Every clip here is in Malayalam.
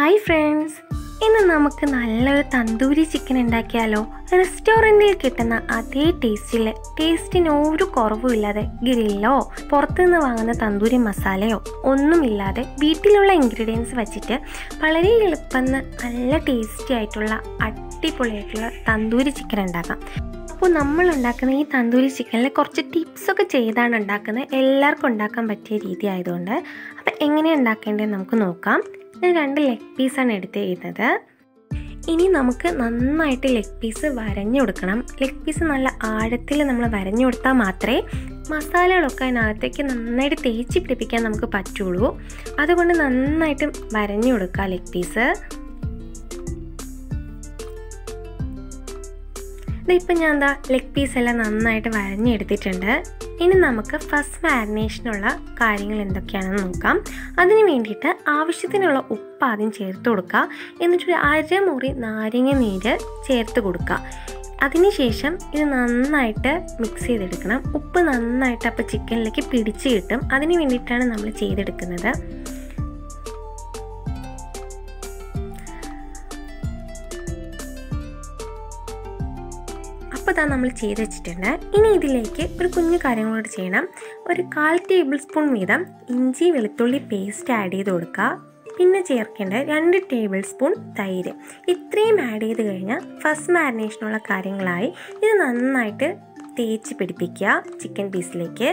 ഹായ് ഫ്രണ്ട്സ് ഇന്ന് നമുക്ക് നല്ലൊരു തന്തൂരി ചിക്കൻ ഉണ്ടാക്കിയാലോ? റെസ്റ്റോറന്റിൽ കിട്ടുന്ന അതേ ടേസ്റ്റിൽ ടേസ്റ്റിന് ഒരു കുറവും ഇല്ലാതെ ഗ്രില്ലോ പുറത്തുനിന്ന് വാങ്ങുന്ന തന്തൂരി മസാലയോ ഒന്നുമില്ലാതെ വീട്ടിലുള്ള ഇൻഗ്രീഡിയൻസ് വെച്ചിട്ട് വളരെ എളുപ്പം നല്ല ടേസ്റ്റി ആയിട്ടുള്ള അടിപൊളിയായിട്ടുള്ള തന്തൂരി ചിക്കൻ ഉണ്ടാക്കാം. അപ്പോൾ നമ്മൾ ഉണ്ടാക്കുന്ന ഈ തന്തൂരി ചിക്കനിൽ കുറച്ച് ടിപ്സൊക്കെ ചെയ്താണ് ഉണ്ടാക്കുന്നത്. എല്ലാവർക്കും ഉണ്ടാക്കാൻ പറ്റിയ രീതി ആയതുകൊണ്ട്. അപ്പോൾ എങ്ങനെ ഉണ്ടാക്കേണ്ടതെന്ന് നമുക്ക് നോക്കാം. ഞാൻ രണ്ട് ലെഗ് പീസാണ് എടുത്ത് ചെയ്യുന്നത് ഇനി നമുക്ക് നന്നായിട്ട് ലെഗ് പീസ് വരഞ്ഞു കൊടുക്കണം. ലെഗ് പീസ് നല്ല ആഴത്തിൽ നമ്മൾ വരഞ്ഞു കൊടുത്താൽ മാത്രമേ മസാലകളൊക്കെ അതിനകത്തേക്ക് നന്നായിട്ട് തേച്ച് പിടിപ്പിക്കാൻ നമുക്ക് പറ്റുള്ളൂ. അതുകൊണ്ട് നന്നായിട്ട് വരഞ്ഞു കൊടുക്കുക ലെഗ് പീസ് ഇതിപ്പോൾ ഞാൻ എന്താ ലെഗ് പീസ് എല്ലാം നന്നായിട്ട് വരഞ്ഞെടുത്തിട്ടുണ്ട് ഇനി നമുക്ക് ഫസ്റ്റ് മാരിനേഷനുള്ള കാര്യങ്ങൾ എന്തൊക്കെയാണെന്ന് നോക്കാം. അതിന് വേണ്ടിയിട്ട് ആവശ്യത്തിനുള്ള ഉപ്പ് ആദ്യം ചേർത്ത് കൊടുക്കുക. എന്നിട്ടൊരു അരമുറി നാരങ്ങ നീര് ചേർത്ത് കൊടുക്കുക. അതിനുശേഷം ഇത് നന്നായിട്ട് മിക്സ് ചെയ്തെടുക്കണം. ഉപ്പ് നന്നായിട്ട് അപ്പോൾ ചിക്കനിലേക്ക് പിടിച്ച് കിട്ടും. അതിന് വേണ്ടിയിട്ടാണ് നമ്മൾ ചെയ്തെടുക്കുന്നത്. അപ്പോൾ ഇതാ നമ്മൾ ചെയ്ത് വെച്ചിട്ടുണ്ട്. ഇനി ഇതിലേക്ക് ഒരു കുഞ്ഞു കാര്യങ്ങളോട് ചെയ്യണം. ഒരു കാൽ ടേബിൾ സ്പൂൺ വീതം ഇഞ്ചി വെളുത്തുള്ളി പേസ്റ്റ് ആഡ് ചെയ്ത് കൊടുക്കുക. പിന്നെ ചേർക്കേണ്ട രണ്ട് ടേബിൾ സ്പൂൺ തൈര്. ഇത്രയും ആഡ് ചെയ്ത് കഴിഞ്ഞാൽ ഫസ്റ്റ് മാരിനേഷനുള്ള കാര്യങ്ങളായി ഇത് നന്നായിട്ട് തേച്ച് പിടിപ്പിക്കുക ചിക്കൻ പീസിലേക്ക്.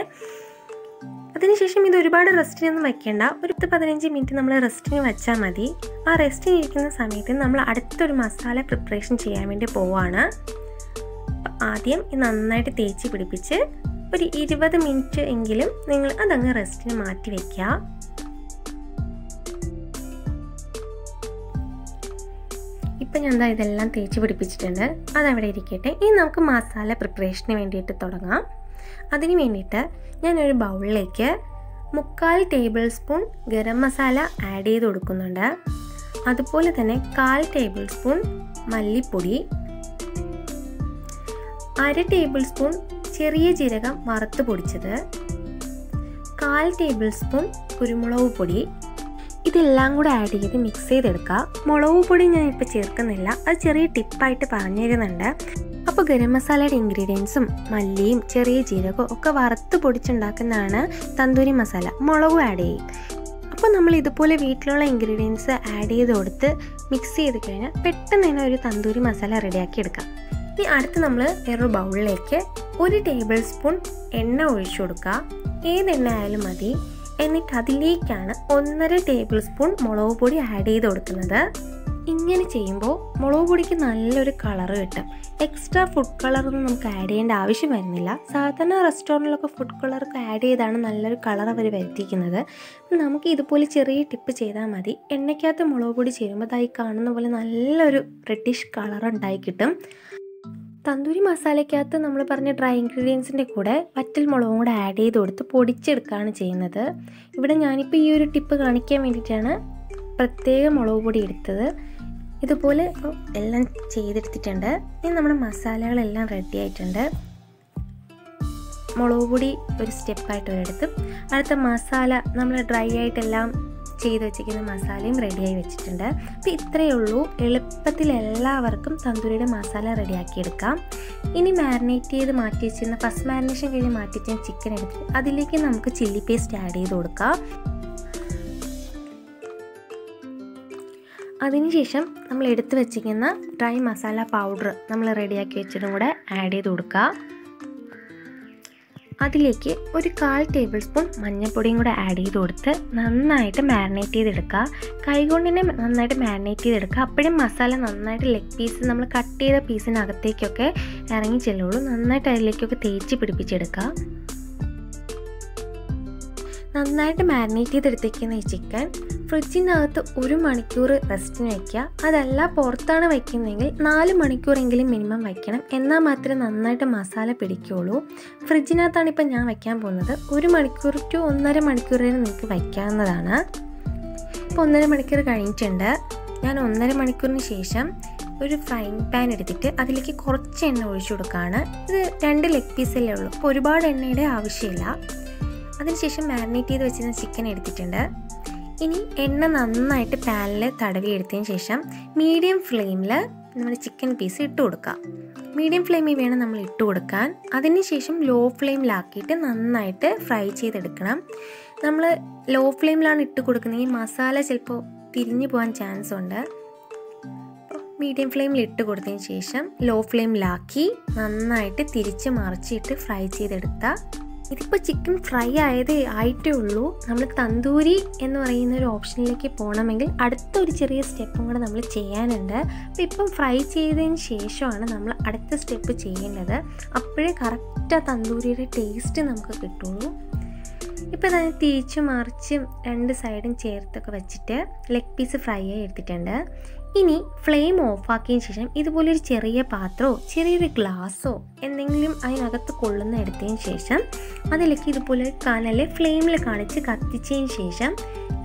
അതിനുശേഷം ഇത് ഒരുപാട് റെസ്റ്റിനൊന്നും വെക്കേണ്ട. ഒരു പത്ത് പതിനഞ്ച് മിനിറ്റ് നമ്മൾ റെസ്റ്റിന് വെച്ചാൽ മതി. ആ റെസ്റ്റിന് ഇരിക്കുന്ന സമയത്ത് നമ്മൾ അടുത്തൊരു മസാല പ്രിപ്പറേഷൻ ചെയ്യാൻ വേണ്ടി പോവാണ്. ആദ്യം നന്നായിട്ട് തേച്ച് പിടിപ്പിച്ച് ഒരു ഇരുപത് മിനിറ്റ് എങ്കിലും നിങ്ങൾ അതങ്ങ് റെസ്റ്റിന് മാറ്റി വയ്ക്കുക ഇപ്പം ഞാൻ എന്താ ഇതെല്ലാം തേച്ച് പിടിപ്പിച്ചിട്ടുണ്ട്. അതവിടെ ഇരിക്കട്ടെ. ഇനി നമുക്ക് മസാല പ്രിപ്പറേഷന് വേണ്ടിയിട്ട് തുടങ്ങാം. അതിന് വേണ്ടിയിട്ട് ഞാനൊരു ബൗളിലേക്ക് മുക്കാൽ tablespoon garam masala add ചെയ്ത് കൊടുക്കുന്നുണ്ട്. അതുപോലെ തന്നെ കാൽ ടേബിൾ സ്പൂൺ മല്ലിപ്പൊടി അര ടേബിൾ സ്പൂൺ ചെറിയ ജീരകം വറുത്ത് പൊടിച്ചത്. കാൽ ടേബിൾ സ്പൂൺ കുരുമുളക് പൊടി. ഇതെല്ലാം കൂടെ ആഡ് ചെയ്ത് മിക്സ് ചെയ്തെടുക്കുക. മുളക് പൊടി ഞാൻ ഇപ്പോൾ ചേർക്കുന്നില്ല. അത് ചെറിയ ടിപ്പായിട്ട് പറഞ്ഞു തരുന്നുണ്ട് അപ്പോൾ ഗരം മസാലയുടെ ഇൻഗ്രീഡിയൻസും മല്ലിയും ചെറിയ ജീരകവും ഒക്കെ വറുത്ത് പൊടിച്ചുണ്ടാക്കുന്നതാണ് തന്തൂരി മസാല. മുളകും ആഡ് ചെയ്യും. അപ്പോൾ നമ്മൾ ഇതുപോലെ വീട്ടിലുള്ള ഇൻഗ്രീഡിയൻസ് ആഡ് ചെയ്ത് കൊടുത്ത് മിക്സ് ചെയ്ത് കഴിഞ്ഞാൽ പെട്ടെന്ന് തന്നെ ഒരു തന്തൂരി മസാല റെഡിയാക്കി എടുക്കാം. ഇനി അടുത്ത് നമ്മൾ വേറൊരു ബൗളിലേക്ക് ഒരു ടേബിൾ സ്പൂൺ എണ്ണ ഒഴിച്ചു കൊടുക്കുക. ഏതെണ്ണ ആയാലും മതി. എന്നിട്ട് അതിലേക്കാണ് ഒന്നര ടേബിൾ സ്പൂൺ മുളക് പൊടി ആഡ് ചെയ്ത് കൊടുക്കുന്നത്. ഇങ്ങനെ ചെയ്യുമ്പോൾ മുളക് പൊടിക്ക് നല്ലൊരു കളർ കിട്ടും. എക്സ്ട്രാ ഫുഡ് കളറൊന്നും നമുക്ക് ആഡ് ചെയ്യേണ്ട ആവശ്യം വരുന്നില്ല. സാധാരണ റെസ്റ്റോറന്റിലൊക്കെ ഫുഡ് കളറൊക്കെ ആഡ് ചെയ്താണ് നല്ലൊരു കളർ അവർ വരുത്തിക്കുന്നത് നമുക്ക് ഇതുപോലെ ചെറിയ ടിപ്പ് ചെയ്താൽ മതി. എണ്ണയ്ക്കകത്ത് മുളക് പൊടി ചേരുമ്പോൾ അതായി കാണുന്ന പോലെ നല്ലൊരു റെഡിഷ് കളർ ഉണ്ടായി കിട്ടും. തന്തൂരി മസാലയ്ക്കകത്ത് നമ്മൾ പറഞ്ഞ ഡ്രൈ ഇൻഗ്രീഡിയൻസിന്റെ കൂടെ വറ്റൽ മുളകും കൂടെ ആഡ് ചെയ്ത് കൊടുത്ത് പൊടിച്ചെടുക്കുകയാണ് ചെയ്യുന്നത്. ഇവിടെ ഞാനിപ്പോൾ ഈ ഒരു ടിപ്പ് കാണിക്കാൻ വേണ്ടിയിട്ടാണ് പ്രത്യേക മുളക് പൊടി എടുത്തത്. ഇതുപോലെ എല്ലാം ചെയ്തെടുത്തിട്ടുണ്ട്. ഇനി നമ്മുടെ മസാലകളെല്ലാം റെഡി ആയിട്ടുണ്ട്. മുളക് പൊടി ഒരു സ്റ്റെപ്പായിട്ട് ഒരെടുത്ത്. അടുത്ത മസാല നമ്മൾ ഡ്രൈ ആയിട്ടെല്ലാം ചെയ്ത് വെച്ചിരിക്കുന്ന മസാലയും റെഡിയായി വെച്ചിട്ടുണ്ട്. അപ്പോൾ ഇത്രയേ ഉള്ളൂ. എളുപ്പത്തിൽ എല്ലാവർക്കും തന്തൂരിയുടെ മസാല റെഡിയാക്കിയെടുക്കാം. ഇനി മാരിനേറ്റ് ചെയ്ത് മാറ്റി വെച്ചിരുന്ന ഫസ്റ്റ് മാരിനേഷൻ കഴിഞ്ഞ് മാറ്റി വെച്ചിരുന്ന ചിക്കൻ എടുത്ത് അതിലേക്ക് നമുക്ക് ചില്ലി പേസ്റ്റ് ആഡ് ചെയ്ത് കൊടുക്കാം. അതിനുശേഷം നമ്മൾ എടുത്തു വെച്ചിരിക്കുന്ന ഡ്രൈ മസാല പൗഡർ നമ്മൾ റെഡിയാക്കി വെച്ചിട്ടും കൂടെ ആഡ് ചെയ്ത് കൊടുക്കുക അതിലേക്ക് ഒരു കാൽ ടേബിൾ സ്പൂൺ മഞ്ഞൾപ്പൊടിയും കൂടെ ആഡ് ചെയ്ത് കൊടുത്ത് നന്നായിട്ട് മാരിനേറ്റ് ചെയ്തെടുക്കുക. കൈകൊണ്ട് തന്നെ നന്നായിട്ട് മാരിനേറ്റ് ചെയ്തെടുക്കുക. അപ്പോഴും മസാല നന്നായിട്ട് ലെഗ് പീസ് നമ്മൾ കട്ട് ചെയ്ത പീസിനകത്തേക്കൊക്കെ ഇറങ്ങി ചെല്ലുള്ളൂ. നന്നായിട്ട് അതിലേക്കൊക്കെ തേച്ച് പിടിപ്പിച്ചെടുക്കുക. നന്നായിട്ട് മാരിനേറ്റ് ചെയ്തെടുത്തേക്കുന്ന ഈ ചിക്കൻ ഫ്രിഡ്ജിനകത്ത് ഒരു മണിക്കൂർ റെസ്റ്റിന് വയ്ക്കുക അതല്ല പുറത്താണ് വയ്ക്കുന്നതെങ്കിൽ നാല് മണിക്കൂറെങ്കിലും മിനിമം വയ്ക്കണം എന്നാൽ മാത്രമേ നന്നായിട്ട് മസാല പിടിക്കുകയുള്ളൂ ഫ്രിഡ്ജിനകത്താണ് ഇപ്പം ഞാൻ വയ്ക്കാൻ പോകുന്നത്. ഒരു മണിക്കൂർ ടു ഒന്നര മണിക്കൂർ വരെ നിങ്ങൾക്ക് വയ്ക്കാവുന്നതാണ് ഇപ്പോൾ ഒന്നര മണിക്കൂർ കഴിഞ്ഞിട്ടുണ്ട്. ഞാൻ ഒന്നര മണിക്കൂറിന് ശേഷം ഒരു ഫ്രൈങ് പാൻ എടുത്തിട്ട് അതിലേക്ക് കുറച്ച് എണ്ണ ഒഴിച്ചു കൊടുക്കുകയാണ്. ഇത് രണ്ട് ലെഗ് പീസല്ലേ ഉള്ളൂ. അപ്പോൾ ഒരുപാട് എണ്ണയുടെ ആവശ്യമില്ല. അതിനുശേഷം മാരിനേറ്റ് ചെയ്ത് വെച്ചിരുന്ന ചിക്കൻ എടുത്തിട്ടുണ്ട്. ഇനി എണ്ണ നന്നായിട്ട് പാനിൽ തടവി എടുത്തതിന് ശേഷം മീഡിയം ഫ്ലെയിമിൽ നമ്മൾ ചിക്കൻ പീസ് ഇട്ട് കൊടുക്കാം. മീഡിയം ഫ്ലെയിമിൽ വേണം നമ്മൾ ഇട്ട് കൊടുക്കാൻ. അതിനുശേഷം ലോ ഫ്ലെയിമിലാക്കിയിട്ട് നന്നായിട്ട് ഫ്രൈ ചെയ്തെടുക്കണം. നമ്മൾ ലോ ഫ്ലെയിമിലാണ് ഇട്ട് കൊടുക്കുന്നതെങ്കിൽ മസാല ചിലപ്പോൾ തിരിഞ്ഞു പോകാൻ ചാൻസ് ഉണ്ട്. മീഡിയം ഫ്ലെയിമിൽ ഇട്ട് കൊടുത്തതിന് ശേഷം ലോ ഫ്ലെയിമിലാക്കി നന്നായിട്ട് തിരിച്ച് മറിച്ചിട്ട് ഫ്രൈ ചെയ്തെടുത്താൽ ഇതിപ്പോൾ ചിക്കൻ ഫ്രൈ ആയതേ ആയിട്ടേ ഉള്ളൂ. നമ്മൾ തന്തൂരി എന്ന് പറയുന്ന ഒരു ഓപ്ഷനിലേക്ക് പോകണമെങ്കിൽ അടുത്തൊരു ചെറിയ സ്റ്റെപ്പും കൂടെ നമ്മൾ ചെയ്യാനുണ്ട്. അപ്പോൾ ഇപ്പം ഫ്രൈ ചെയ്തതിന് ശേഷമാണ് നമ്മൾ അടുത്ത സ്റ്റെപ്പ് ചെയ്യേണ്ടത്. അപ്പോഴേ കറക്റ്റ് ആ തന്തൂരിയുടെ ടേസ്റ്റ് നമുക്ക് കിട്ടുള്ളൂ. ഇപ്പോൾ തന്നെ തിരിച്ചും മറിച്ചും രണ്ട് സൈഡും ചേർത്തൊക്കെ വെച്ചിട്ട് ലെഗ് പീസ് ഫ്രൈ ആയി എടുത്തിട്ടുണ്ട്. ഇനി ഫ്ലെയിം ഓഫാക്കിയതിന് ശേഷം ഇതുപോലൊരു ചെറിയ പാത്രമോ ചെറിയൊരു ഗ്ലാസ്സോ എന്തെങ്കിലും അതിനകത്ത് കൊള്ളുന്ന എടുത്തതിന് ശേഷം അതിലേക്ക് ഇതുപോലെ കനൽ ഫ്ലെയിമിൽ കാണിച്ച് കത്തിച്ചതിന് ശേഷം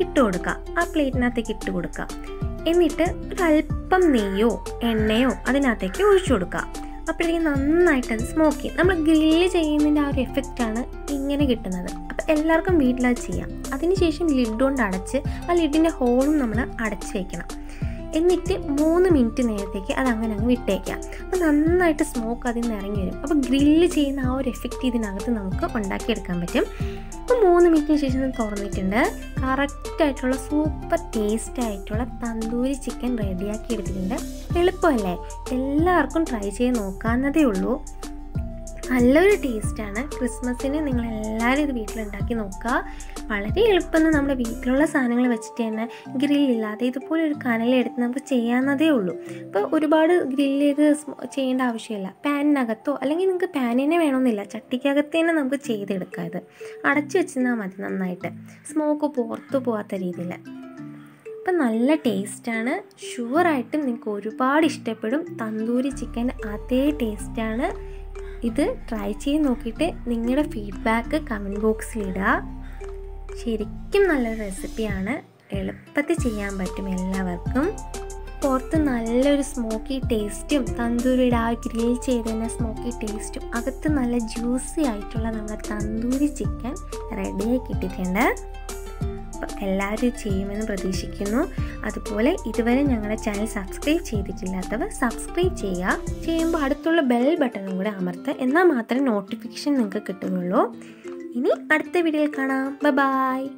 ഇട്ട് കൊടുക്കുക. ആ പ്ലേറ്റിനകത്തേക്ക് ഇട്ട് കൊടുക്കുക. എന്നിട്ട് ഒരല്പം നെയ്യോ എണ്ണയോ അതിനകത്തേക്ക് ഒഴിച്ചു കൊടുക്കുക. അപ്പോഴേക്കും നന്നായിട്ട് അത് സ്മോക്ക് ചെയ്യും. നമ്മൾ ഗ്രില്ല് ചെയ്യുന്നതിന്റെ ആ ഒരു എഫക്റ്റാണ് ഇങ്ങനെ കിട്ടുന്നത്. അപ്പോൾ എല്ലാവർക്കും വീട്ടിലത് ചെയ്യാം. അതിനുശേഷം ലിഡ് കൊണ്ട് അടച്ച് ആ ലിഡിന്റെ ഹോളും നമ്മൾ അടച്ച് വയ്ക്കണം എന്നിട്ട് മൂന്ന് മിനിറ്റ് നേരത്തേക്ക് അത് അങ്ങനെ അങ്ങ് വിട്ടേക്കാം. അപ്പോൾ നന്നായിട്ട് സ്മോക്ക് അതിൽ നിന്ന് ഇറങ്ങി വരും. അപ്പോൾ ഗ്രില്ല് ചെയ്യുന്ന ആ ഒരു എഫക്റ്റ് ഇതിനകത്ത് നമുക്ക് ഉണ്ടാക്കിയെടുക്കാൻ പറ്റും. അപ്പോൾ മൂന്ന് മിനിറ്റിന് ശേഷം ഞാൻ തുറന്നിട്ടുണ്ട്. കറക്റ്റായിട്ടുള്ള സൂപ്പർ ടേസ്റ്റ് ആയിട്ടുള്ള തന്തൂരി ചിക്കൻ റെഡിയാക്കി എടുത്തിട്ടുണ്ട്. എളുപ്പമല്ലേ? എല്ലാവർക്കും ട്രൈ ചെയ്ത് നോക്കാവുന്നതേ ഉള്ളൂ. നല്ലൊരു ടേസ്റ്റാണ്. ക്രിസ്മസിന് നിങ്ങൾ എല്ലാവരും ഇത് വീട്ടിലുണ്ടാക്കി നോക്കുക. വളരെ എളുപ്പം നമ്മുടെ വീട്ടിലുള്ള സാധനങ്ങൾ വെച്ചിട്ട് തന്നെ ഗ്രില്ലില്ലാതെ ഇതുപോലെ ഒരു കനലെടുത്ത് നമുക്ക് ചെയ്യാവുന്നതേ ഉള്ളൂ. അപ്പോൾ ഒരുപാട് ഗ്രില്ല് ചെയ്ത് ചെയ്യേണ്ട ആവശ്യമില്ല. പാനിനകത്തോ അല്ലെങ്കിൽ നിങ്ങൾക്ക് പാനിനെ വേണമെന്നില്ല. ചട്ടിക്കകത്ത് തന്നെ നമുക്ക് ചെയ്തെടുക്കാം ഇത്. അടച്ചു വെച്ചിരുന്നാൽ മതി നന്നായിട്ട്. സ്മോക്ക് പുറത്തു പോകാത്ത രീതിയിൽ. അപ്പം നല്ല ടേസ്റ്റാണ്. ഷുവറായിട്ടും നിങ്ങൾക്ക് ഒരുപാട് ഇഷ്ടപ്പെടും. തന്തൂരി ചിക്കൻ അതേ ടേസ്റ്റാണ്. ഇത് ട്രൈ ചെയ്ത് നോക്കിയിട്ട് നിങ്ങളുടെ ഫീഡ്ബാക്ക് കമന്റ് ബോക്സിൽ ഇടുക ശരിക്കും നല്ലൊരു റെസിപ്പിയാണ് എളുപ്പത്തിൽ ചെയ്യാൻ പറ്റും എല്ലാവർക്കും. പുറത്ത് നല്ലൊരു സ്മോക്കി ടേസ്റ്റും തന്തൂരിയുടെ ആ ഗ്രിൽ ചെയ്തതിന്റെ സ്മോക്കി ടേസ്റ്റും അകത്ത് നല്ല ജ്യൂസി ആയിട്ടുള്ള നമ്മുടെ തന്തൂരി ചിക്കൻ റെഡിയായി കിട്ടിയിട്ടുണ്ട്. എല്ലാവരും ചെയ്യുമെന്ന് പ്രതീക്ഷിക്കുന്നു. അതുപോലെ ഇതുവരെ ഞങ്ങളുടെ ചാനൽ സബ്സ്ക്രൈബ് ചെയ്തിട്ടില്ലാത്തവർ സബ്സ്ക്രൈബ് ചെയ്യുക. ചെയ്യുമ്പോൾ അടുത്തുള്ള ബെൽ ബട്ടണും കൂടെ അമർത്തുക. എന്നാൽ മാത്രമേ നോട്ടിഫിക്കേഷൻ നിങ്ങൾക്ക് കിട്ടുകയുള്ളൂ ഇനി അടുത്ത വീഡിയോയിൽ കാണാം. ബൈ